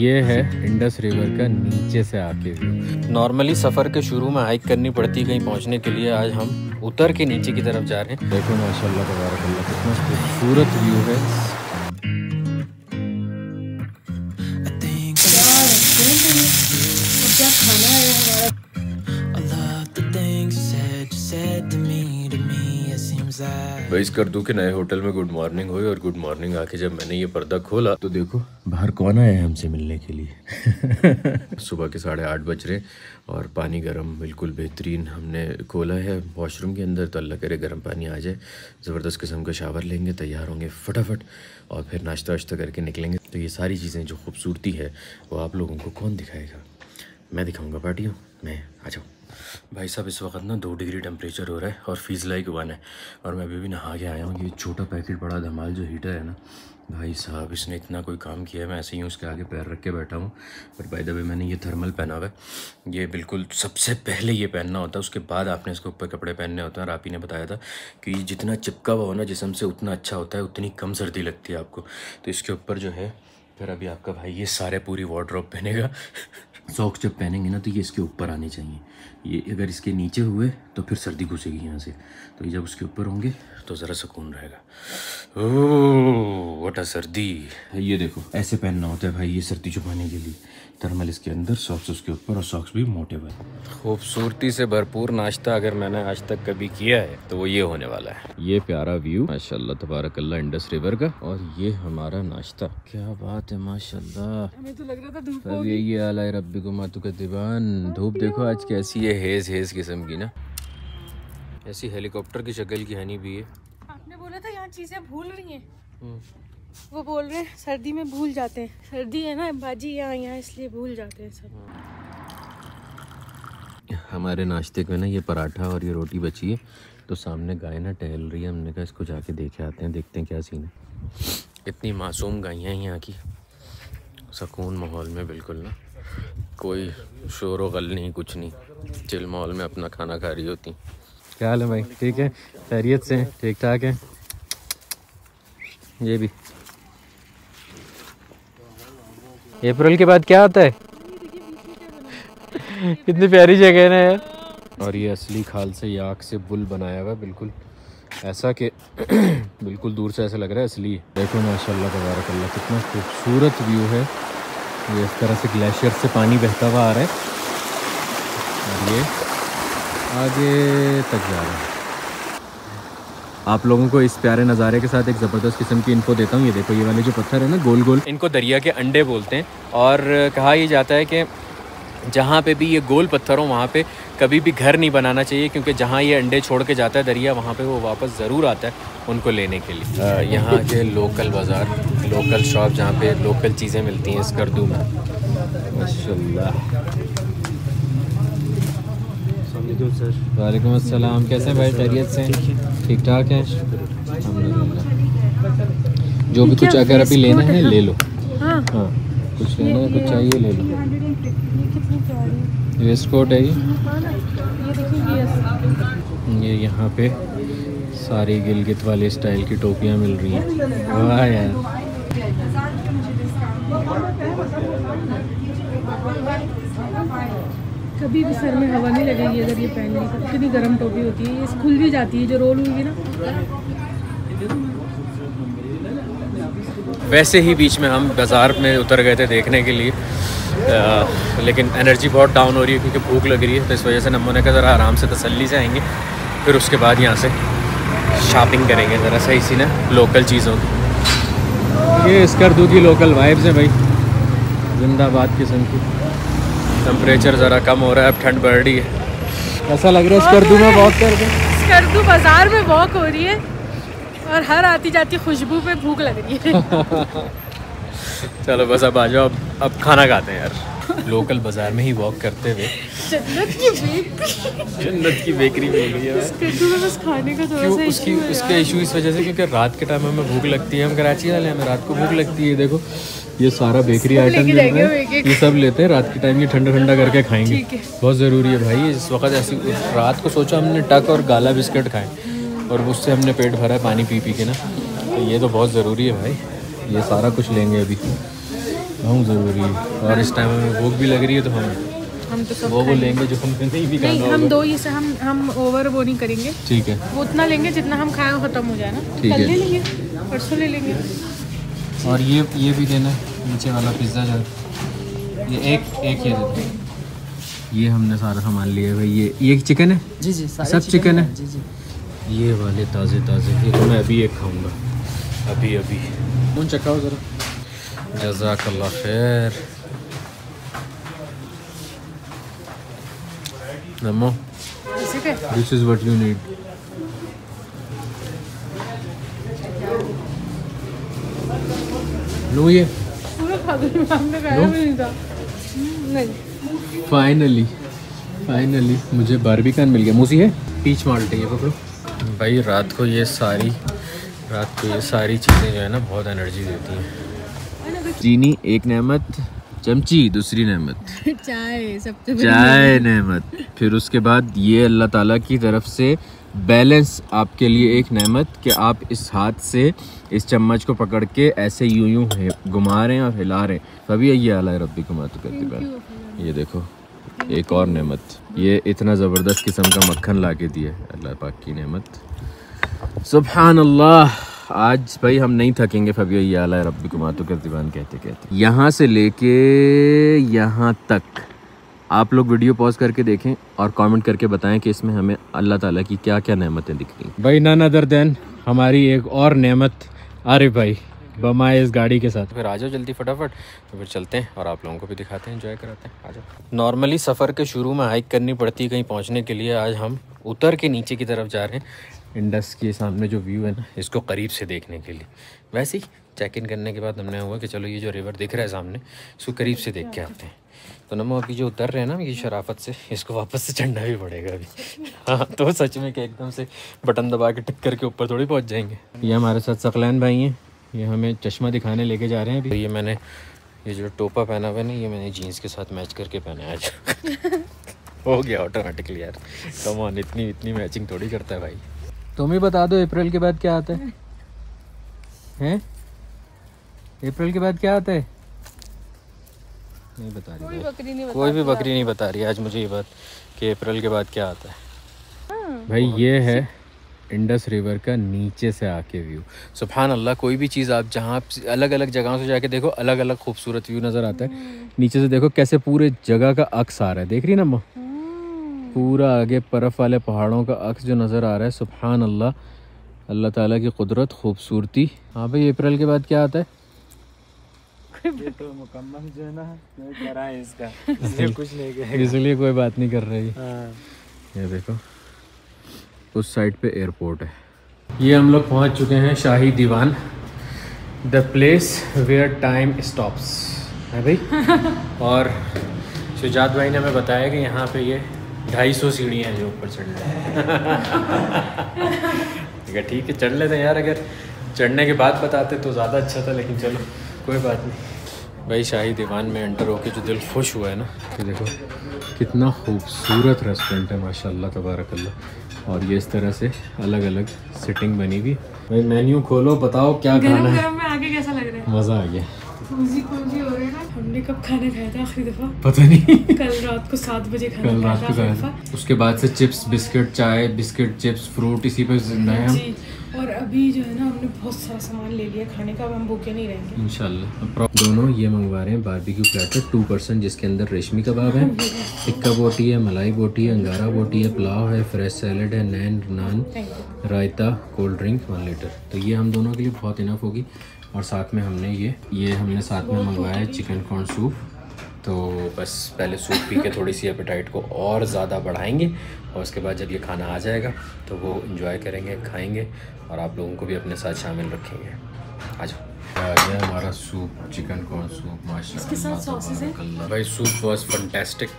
ये है Indus river का नीचे से आके व्यू नॉर्मली सफ़र के शुरू में हाइक करनी पड़ती है कहीं पहुँचने के लिए। आज हम उतर के नीचे की तरफ़ जा रहे हैं। देखो माशाल्लाह माशा कितना खूबसूरत व्यू है। भाई कर दूँ कि नए होटल में गुड मॉर्निंग हुई और गुड मॉर्निंग आके जब मैंने ये पर्दा खोला तो देखो। बाहर कौन आया है हमसे मिलने के लिए? सुबह के साढ़े आठ बज रहे और पानी गर्म बिल्कुल बेहतरीन हमने खोला है। वॉशरूम के अंदर तो अल्लाह करे गर्म पानी आ जाए। ज़बरदस्त किस्म का शावर लेंगे तैयार होंगे फटाफट और फिर नाश्ता वाश्ता करके निकलेंगे। तो ये सारी चीज़ें जो खूबसूरती है वो आप लोगों को कौन दिखाएगा? मैं दिखाऊँगा पार्टियों। मैं, आ जाऊँ भाई साहब, इस वक्त ना दो डिग्री टेम्परेचर हो रहा है और फ़ीस लाइक वन है। और मैं अभी भी नहा के आया हूँ, ये छोटा पैकेट बड़ा धमाल जो हीटर है ना। भाई साहब, इसने इतना कोई काम किया है, मैं ऐसे ही उसके आगे पैर रख के बैठा हूँ। पर बाय द वे मैंने ये थर्मल पहना हुआ है। ये बिल्कुल सबसे पहले ये पहनना होता है, उसके बाद आपने इसके ऊपर कपड़े पहनने होते हैं। और आप ही ने बताया था कि जितना चिपका हुआ हो ना जिसम से उतना अच्छा होता है, उतनी कम सर्दी लगती है आपको। तो इसके ऊपर जो है, फिर अभी आपका भाई ये सारे पूरी वार्ड्रॉप पहनेगा। सॉक्स जब पहनेंगे ना तो ये इसके ऊपर आने चाहिए। ये अगर इसके नीचे हुए तो फिर सर्दी घुसेगी यहाँ से। तो ये जब उसके ऊपर होंगे तो ज़रा सुकून रहेगा। ओह वटा सर्दी। ये देखो, ऐसे पहनना होता है भाई, ये सर्दी छुपाने के लिए। थर्मल इसके अंदर सॉक्स उसके ऊपर और सॉक्स भी मोटे वाले खूबसूरती से भरपूर नाश्ता अगर मैंने आज तक कभी किया है तो वो ये होने वाला है। ये प्यारा व्यू माशाल्लाह तबारकल्ला इंडस रिवर का और ये हमारा नाश्ता। क्या बात है माशाल्लाह। हमें तो लग रहा था धूप अब यही हाल है रब्बी को का दीवान। धूप देखो आज कैसी है हेज हेज किस्म की ना। ऐसी हेलीकॉप्टर की शक्ल की हनी भी है। आपने बोला था यहाँ चीज़ें भूल रही हैं। वो बोल रहे हैं सर्दी में भूल जाते हैं। सर्दी है ना बाजी यहाँ यहाँ इसलिए भूल जाते हैं सब। हमारे नाश्ते में ना ये पराठा और ये रोटी बची है तो सामने गाय ना टहल रही है हमने कहा इसको जाके देखे आते हैं देखते हैं क्या सीन है। इतनी मासूम गायें हैं यहाँ की सुकून माहौल में बिल्कुल ना। कोई शोर व गल नहीं कुछ नहीं चिल माहौल में अपना खाना खा रही होती। क्या हाल है भाई? ठीक है? खैरियत से? ठीक ठाक है? ये भी। अप्रैल के बाद क्या आता है? कितनी प्यारी जगह है ना यार। और ये असली खाल से याक से बुल बनाया हुआ है, बिल्कुल। ऐसा कि बिल्कुल दूर से ऐसा लग रहा है असली। देखो माशाल्लाह, तबारकल्लाह, कितना खूबसूरत व्यू है। ये इस तरह से ग्लेशियर से पानी बहता हुआ आ रहा है। और ये आगे तक जा रहा है। आप लोगों को इस प्यारे नज़ारे के साथ एक ज़बरदस्त किस्म की इनको देता हूँ। ये देखो ये वाले जो पत्थर है ना गोल गोल। इनको दरिया के अंडे बोलते हैं और कहा यह जाता है कि जहाँ पे भी ये गोल पत्थर हो वहाँ पे कभी भी घर नहीं बनाना चाहिए क्योंकि जहाँ ये अंडे छोड़ के जाता है दरिया वहाँ पे वो वापस ज़रूर आता है उनको लेने के लिए। यहाँ के लोकल बाज़ार लोकल शॉप जहाँ पे लोकल चीज़ें मिलती हैं इस करदू में। माशाल्लाह। वालेकुम अस्सलाम। कैसे हैं भाई? खैरियत से? ठीक ठाक हैं? अल्हम्दुलिल्लाह। जो भी कुछ अगर अभी लेना है ले लो। हाँ। हाँ कुछ लेना है कुछ चाहिए ले लो। ये वेस्ट कोट है ये? हाँ ये ये ये यहाँ पे सारी गिलगित वाले स्टाइल की टोपियाँ मिल रही हैं। वाह यार। कभी भी सर में हवा नहीं लगेगी अगर ये पहनने की कितनी गर्म टोपी होती है ये खुल भी जाती है जो रोल हुई ना। वैसे ही बीच में हम बाज़ार में उतर गए थे देखने के लिए आ, लेकिन एनर्जी बहुत डाउन हो रही है क्योंकि भूख लग रही है तो इस वजह से नमो ने कहा ज़रा आराम से तसल्ली से आएँगे फिर उसके बाद यहाँ से शॉपिंग करेंगे ज़रा सही सी ना लोकल चीज़ों की। ये स्कर्दू की लोकल वाइब्स हैं भाई जिंदाबाद किस्म की। टेम्परेचर ज़रा कम हो रहा है अब ठंड बढ़ रही है। ऐसा लग रहा है स्कर्दू में बहुत कर दे स्कर्दू बाज़ार में वॉक हो रही है और हर आती जाती खुशबू पे भूख लग रही है। चलो बस अब आ जाओ अब अब खाना खाते हैं यार। लोकल बाज़ार में ही वॉक करते हुए। जन्नत की बेकरी जन्नत की बेकरी मिल गई है। बस खाने का थोड़ा सा उसकी इशू उसका इशू इस वजह से क्योंकि रात के टाइम हमें भूख लगती है हम कराची वाले हमें रात को भूख लगती है देखो। ये सारा बेकरी आइटम मिल रहा है। ये सब लेते हैं रात के टाइम ये ठंडा ठंडा करके खाएँगे। बहुत ज़रूरी है भाई इस वक्त ऐसी रात को सोचा हमने टक और गाला बिस्किट खाएँ और उससे हमने पेट भरा है पानी पी पी के ना। तो ये तो बहुत ज़रूरी है भाई ये सारा कुछ लेंगे अभी। बहुत ज़रूरी है। और इस टाइम हमें भूख भी लग रही है तो हम हम तो सब वो वो लेंगे जो हमने नहीं भी नहीं हम दो ही से हम हम ओवर वो नहीं करेंगे। ठीक है। वो उतना लेंगे जितना हम खाए खत्म हो जाए ना। ठीक कल है। ले लेंगे परसों ले लेंगे। और ये ये भी देना नीचे वाला पिज़्ज़ा जो ये एक एक ये दे दो ये हमने सारा सामान लिया भाई ये ये चिकन है? जी जी सब चिकन है? जी जी। ये वाले ताज़े ताज़े ये तो मैं अभी एक खाऊँगा। अभी अभी। मुँह चखाओ ज़रा। जजाकल्ला खैर। नमो। This is what you need लो ये। फाइनली फाइनली मुझे बारबीकन मिल गया। मूसी है पीच माल्टे ये पकड़ो। भाई रात को ये सारी रात को ये सारी चीज़ें जो है ना बहुत एनर्जी देती हैं। चीनी एक नेमत चमची दूसरी नेमत। चाय सबसे चाय नेमत। फिर उसके बाद ये अल्लाह ताला की तरफ़ से बैलेंस आपके लिए एक नेमत कि आप इस हाथ से, इस चम्मच को पकड़ के ऐसे यूँ यूँ घुमा रहे हैं और हिला रहे हैं। तभी ये अल्लाह रब्बी को मातु करती बात ये देखो, एक और नेमत। ये इतना ज़बरदस्त किस्म का मक्खन ला के दिया अल्लाह पाक की नेमत। सुबहान अल्लाह आज भाई हम नहीं थकेंगे फबी अला रब्बी को मातु कर दीवान कहते कहते यहाँ से लेके यहाँ तक। आप लोग वीडियो पॉज करके देखें और कमेंट करके बताएँ कि इसमें हमें अल्लाह ताला की क्या क्या नेमतें दिख रही भाई नन अदर देन हमारी एक और नेमत अरे भाई बमाए इस गाड़ी के साथ। फिर आ जाओ जल्दी फटाफट तो फिर चलते हैं और आप लोगों को भी दिखाते हैं एंजॉय कराते हैं। आ जाओ। नॉर्मली सफ़र के शुरू में हाइक करनी पड़ती है कहीं पहुँचने के लिए आज हम उतर के नीचे की तरफ़ जा रहे हैं इंडस के सामने जो व्यू है ना इसको करीब से देखने के लिए। वैसे ही चेक इन करने के बाद हमने हुआ कि चलो ये जो रिवर दिख रहा है सामने इसको करीब से देख के आते हैं। तो नमो अभी जो उतर रहे हैं ना, ये शराफत से, इसको वापस से चढ़ना भी पड़ेगा अभी। हाँ तो सच में कि एकदम से बटन दबा के टक्कर के ऊपर थोड़ी पहुँच जाएँगे। ये हमारे साथ सकलैन भाई हैं। ये हमें चश्मा दिखाने लेके जा रहे हैं अभी। तो ये मैंने, ये जो टोपा पहना हुआ है ना, ये मैंने जीन्स के साथ मैच करके पहना है आज। हो गया ऑटोमेटिकली यार। कम ऑन इतनी इतनी मैचिंग थोड़ी करता है भाई। तुम ही बता दो, अप्रैल के बाद क्या आता हैं? अप्रैल के बाद क्या आता है? नहीं बता रही कोई बकरी नहीं कोई भी बकरी नहीं बता रही आज मुझे ये बात कि अप्रैल के बाद क्या आता है। भाई ये है इंडस रिवर का नीचे से आके व्यू। सुबहान अल्लाह कोई भी चीज़ आप जहाँ अलग अलग जगहों से जाके देखो अलग अलग खूबसूरत व्यू नज़र आता है। नीचे से देखो कैसे पूरे जगह का अक्स आ रहा है। देख रही ना अम्मा पूरा आगे बर्फ़ वाले पहाड़ों का अक्स जो नज़र आ रहा है सुबहान अल्लाह अल्लाह ताला की कुदरत खूबसूरती। हाँ भाई अप्रैल के बाद क्या आता है? ये तो मुकम्मल जो है ना करा है इसका। इसलिए कुछ नहीं कहेगा। इसलिए कोई बात नहीं कर रही। हाँ। ये देखो उस साइड पे एयरपोर्ट है। ये हम लोग पहुँच चुके हैं Shahi Diwan. The place where time stops है भाई? और शुजात भाई ने हमें बताया कि यहाँ पे ये ढाई सौ सीढ़ियाँ हैं जो ऊपर चढ़ने ठीक है ठीक है चढ़ लेते हैं यार। अगर चढ़ने के बाद बताते तो ज़्यादा अच्छा था लेकिन चलो कोई बात नहीं। भाई शाही दीवान में एंटर होके जो दिल खुश हुआ है ना। कि देखो कितना खूबसूरत रेस्टोरेंट है माशाल्लाह तबारकल्ला और ये इस तरह से अलग अलग सिटिंग बनी हुई। भाई मेन्यू खोलो बताओ क्या गरम, खाना है। गरम में आगे कैसा लग रहा है? मज़ा आ गया। कोजी कोजी हो रहा है ना हमने कब खाना खाया था आखिरी दफ़ा? पता नहीं। कल रात को सात बजे खाना कल रात को खाया था उसके बाद से चिप्स बिस्किट चाय बिस्किट चिप्स फ्रूट इसी पे ज़िंदा है हम। जी। और अभी जो है ना हमने बहुत सारा सामान ले लिया खाने का अब हम भूखे नहीं रहेंगे। इंशाल्लाह। दोनों ये मंगवा रहे हैं बारबेक्यू प्लेटर टू परसेंट जिसके अंदर रेशमी कबाब है टिक्का बोटी है मलाई बोटी है अंगारा बोटी है पुलाव है फ्रेश सैलड है naan naan raita cold drink one litre तो ये हम दोनों के लिए बहुत इनफ होगी। और साथ में हमने ये ये हमने साथ में मंगवाया है चिकन कॉर्न सूप तो बस पहले सूप पी के थोड़ी सी एपेटाइट को और ज़्यादा बढ़ाएँगे और उसके बाद जब ये खाना आ जाएगा तो वो इन्जॉय करेंगे खाएँगे और आप लोगों को भी अपने साथ शामिल रखेंगे। आ जाओ। आ गया हमारा सूप चिकन कॉर्न सूप माशा भाई सूप वॉज़ फंटेस्टिक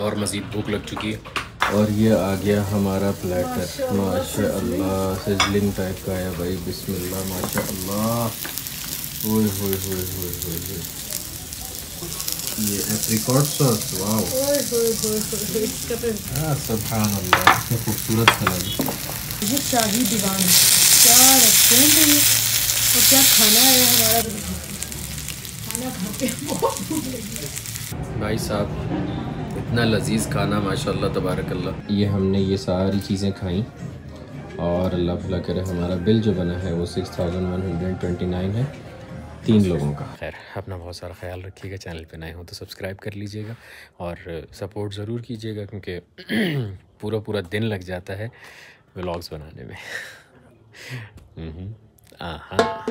और मज़ीद भूख लग चुकी है। और ये आ गया हमारा प्लेटर माशा अल्लाह सिजलिंग टाइप का है भाई बिस्मिल्लाह माशा अल्लाह ओए होए होए होए होए होए ये एप्रिकॉट सॉस वाओ। ओए होए होए इसका तो हाँ सुभान अल्लाह कितनी खूबसूरत कलर ये शाही दीवान क्या रेस्टोरेंट है ये? और क्या खाना है हमारा? खाना खाते भाई साहब इतना लजीज खाना माशाल्लाह तबारकल्ला ये हमने ये सारी चीज़ें खाई और अल्लाह भला करे हमारा बिल जो बना है वो six thousand one hundred twenty nine है। तीन लोगों का। खैर, अपना बहुत सारा ख्याल रखिएगा, चैनल पे नए हो तो सब्सक्राइब कर लीजिएगा और सपोर्ट ज़रूर कीजिएगा क्योंकि पूरा पूरा दिन लग जाता है ब्लॉग्स बनाने में। हाँ।